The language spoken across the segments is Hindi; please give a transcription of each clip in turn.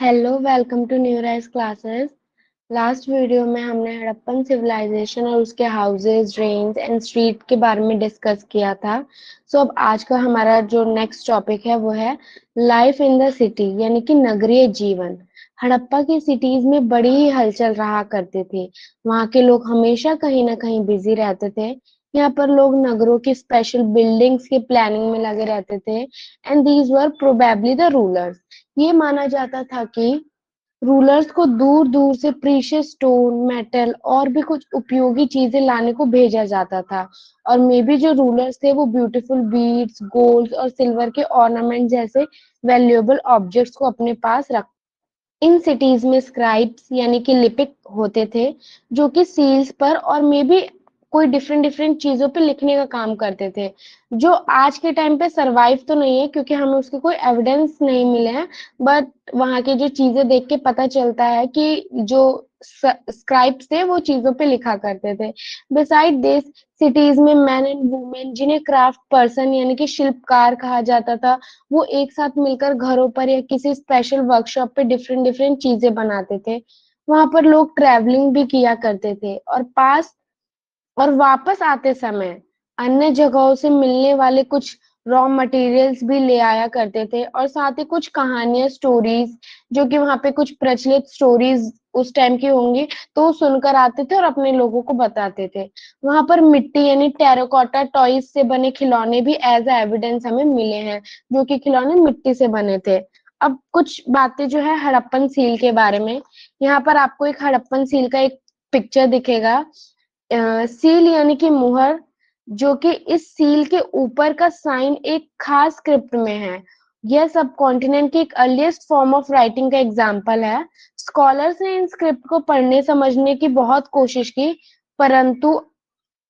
Hello welcome to new rise classes last video में हमने हड़प्पन सिविलाइजेशन और उसके हाउसेस ड्रेन्स एंड स्ट्रीट के बारे में डिस्कस किया था। सो so, अब आज का हमारा जो नेक्स्ट टॉपिक है वो है लाइफ इन द सिटी यानी कि नगरीय जीवन। हड़प्पा की सिटीज़ में बड़ी ही हलचल रहा करते थे। वहाँ के लोग हमेशा कहीं ना कहीं बिज़ी रहते थे। यहाँ पर लोग नगरों की स्पेशल बिल्डिंग्स की प्लानिंग में लगे रहते थे। And these were probably the rulers ये माना जाता था कि रूलर्स को दूर दूर से प्रीशियस स्टोन मेटल और भी कुछ उपयोगी चीज़ें लाने को भेजा जाता था। और मे बी जो रूलर्स थे वो ब्यूटीफुल बीड्स गोल्ड और सिल्वर के ऑर्नामेंट जैसे वैल्यूएबल ऑब्जेक्ट्स को अपने पास रख, इन सिटीज़ में स्क्राइब्स यानी कि लिपिक होते थे, जो कि सील्स पर और मे बी कोई डिफरेंट डिफरेंट चीज़ों पे लिखने का काम करते थे। जो आज के टाइम पे सरवाइव तो नहीं है, क्योंकि हमें उसके कोई एविडेंस नहीं मिले हैं। बट वहाँ की जो चीज़ें देख के पता चलता है कि जो स्क्राइब्स थे, वो चीज़ों पे लिखा करते थे। बिसाइड दिस सिटीज़ में मैन एंड वुमेन जिन्हें क्राफ्ट पर्सन यानी कि शिल्पकार कहा जाता था, वो एक साथ मिलकर घरों पर या किसी स्पेशल वर्कशॉप पे डिफरेंट डिफरेंट चीज़ें बनाते थे। वहाँ पर लोग ट्रेवलिंग भी किया करते थे। और पास और वापस आते समय अन्य जगहों से मिलने वाले कुछ रॉ मटेरियल्स भी ले आया करते थे और साथ ही कुछ कहानियाँ स्टोरीज जो कि वहाँ पे कुछ प्रचलित स्टोरीज उस टाइम की होंगी तो सुनकर आते थे और अपने लोगों को बताते थे। वहाँ पर मिट्टी यानी टेराकोटा टॉयज से बने खिलौने भी एज ए एविडेंस हमें मिले हैं, जो कि खिलौने मिट्टी से बने थे। अब कुछ बातें जो है हड़प्पन सील के बारे में। यहाँ पर आपको एक हड़प्पन सील का एक पिक्चर दिखेगा। सील यानी कि मुहर, जो कि इस सील के ऊपर का साइन एक खास स्क्रिप्ट में है। यह सब कॉन्टिनेंट की एक अर्लीस्ट फॉर्म ऑफ़ राइटिंग का एग्ज़ाम्पल है। स्कॉलर्स ने इन स्क्रिप्ट को पढ़ने, समझने की बहुत कोशिश की, परंतु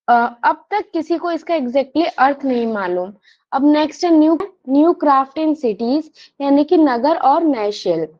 अब तक किसी को इसका एग्जैक्टली exactly अर्थ नहीं मालूम। अब नेक्स्ट है new new craft in cities यानी कि नगर और नए शिल्प।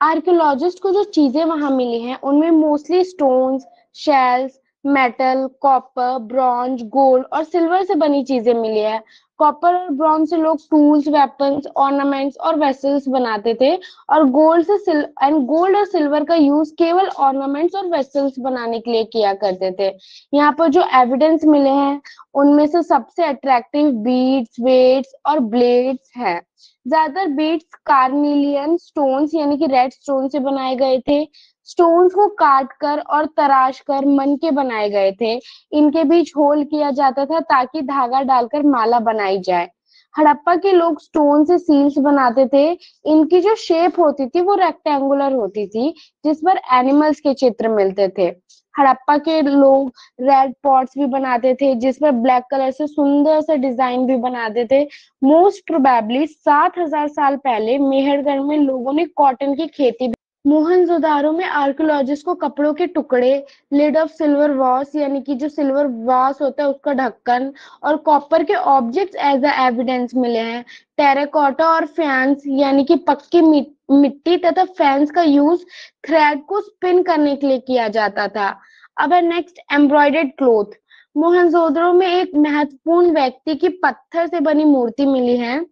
आर्कियोलॉजिस्ट को जो चीज़ें वहाँ मिली हैं, उनमें mostly stones shells metal, copper, bronze, gold और सिल्वर से बनी चीज़ें मिली है। कॉपर और ब्रॉन्ज से लोग टूल्स वेपन्स ऑर्नामेंट्स और वेसल्स बनाते थे और गोल्ड से एंड गोल्ड और सिल्वर का यूज़ केवल ऑर्नामेंट्स और वेसल्स बनाने के लिए किया करते थे। यहाँ पर जो एविडेंस मिले हैं, उनमें से सबसे अट्रैक्टिव बीड्स वेट्स और ब्लेड्स है। ज़्यादातर बीड्स कार्निलियन स्टोन्स यानी कि रेड स्टोन से बनाए गए थे। स्टोन्स को काट कर और तराश कर मन के बनाए गए थे। इनके बीच होल किया जाता था ताकि धागा डालकर माला बनाई जाए। हड़प्पा के लोग स्टोन से सील्स बनाते थे। इनकी जो शेप होती थी, वो रेक्टेंगुलर होती थी, जिस पर एनिमल्स के चित्र मिलते थे। हड़प्पा के लोग रेड पॉट्स भी बनाते थे, जिस पर ब्लैक कलर से सुंदर सा डिज़ाइन भी बनाते थे। मोस्ट प्रोबेबली सात हज़ार साल पहले मेहरगढ़ में लोगों ने कॉटन की खेती मोहनजोदारो में आर्कियोलॉजिस्ट को कपड़ों के टुकड़े लिड ऑफ़ सिल्वर वॉस यानी कि जो सिल्वर वॉस होता है, उसका ढक्कन और कॉपर के ऑब्जेक्ट्स एज अ एविडेंस मिले हैं। टेराकोटा और फैंस यानी कि पक्की मिट्टी तथा फैंस का यूज़ थ्रेड को स्पिन करने के लिए किया जाता था। अब है नेक्स्ट एम्ब्रॉयडेड क्लोथ मोहनजोदड़ो में एक महत्वपूर्ण व्यक्ति की पत्थर से बनी मूर्ति मिली है।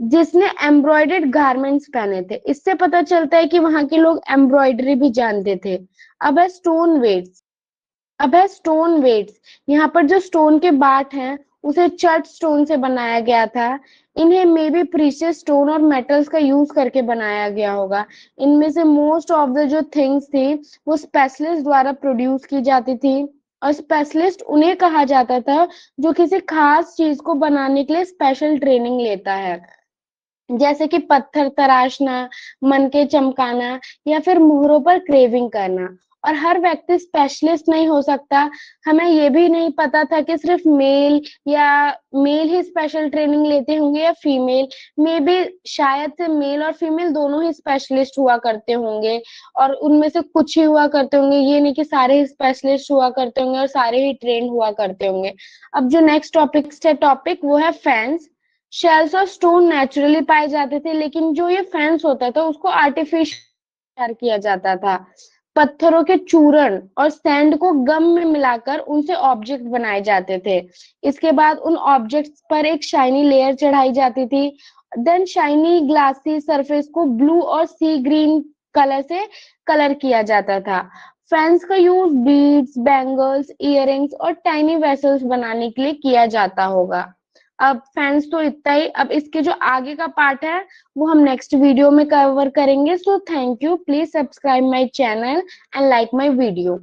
जिसने एम्ब्रॉयडेड गारमेंट्स पहने थे। इससे पता चलता है कि वहाँ के लोग एम्ब्रॉयडरी भी जानते थे। अब है स्टोन वेट्स। अब है स्टोन वेट्स। यहाँ पर जो स्टोन के बाट हैं, उसे चर्च स्टोन से बनाया गया था। इन्हें मे बी प्रीशियस स्टोन और मेटल्स का यूज़ करके बनाया गया होगा। इनमें से मोस्ट ऑफ़ द जो थिंग्स थी, वो स्पेशलिस्ट द्वारा प्रोड्यूस की जाती थी। और स्पेशलिस्ट उन्हें कहा जाता था, जो किसी खास चीज़ को बनाने के लिए स्पेशल ट्रेनिंग लेता है। जैसे कि पत्थर तराशना, मन के चमकाना या फिर मुहरों पर क्रेविंग करना। और हर व्यक्ति स्पेशलिस्ट नहीं हो सकता। हमें ये भी नहीं पता था कि सिर्फ़ मेल या मेल ही स्पेशल ट्रेनिंग लेते होंगे या फीमेल मे भी शायद से मेल और फीमेल दोनों ही स्पेशलिस्ट हुआ करते होंगे। और उनमें से कुछ ही हुआ करते होंगे। ये नहीं कि सारे ही स्पेशलिस्ट हुआ करते होंगे और सारे ही ट्रेन हुआ करते होंगे। अब जो नेक्स्ट टॉपिक है टॉपिक वो है फैंस शेल्स और स्टोन नेचुरली पाए जाते थे, लेकिन जो ये फेंस होता था, उसको आर्टिफिशियल किया जाता था। पत्थरों के चूरण और सैंड को गम में मिलाकर उनसे ऑब्जेक्ट बनाए जाते थे। इसके बाद उन ऑब्जेक्ट्स पर एक शाइनी लेयर चढ़ाई जाती थी। देन शाइनी ग्लासी सरफेस को ब्लू और सी ग्रीन कलर से कलर किया जाता था। फैंस का यूज़ बीड्स बैंगल्स इयररिंग्स और टाइनी वेसल्स बनाने के लिए किया जाता होगा। अब फैंस तो इतना ही। अब इसके जो आगे का पार्ट है, वो हम नेक्स्ट वीडियो में कवर करेंगे। So thank you please subscribe my channel and like my video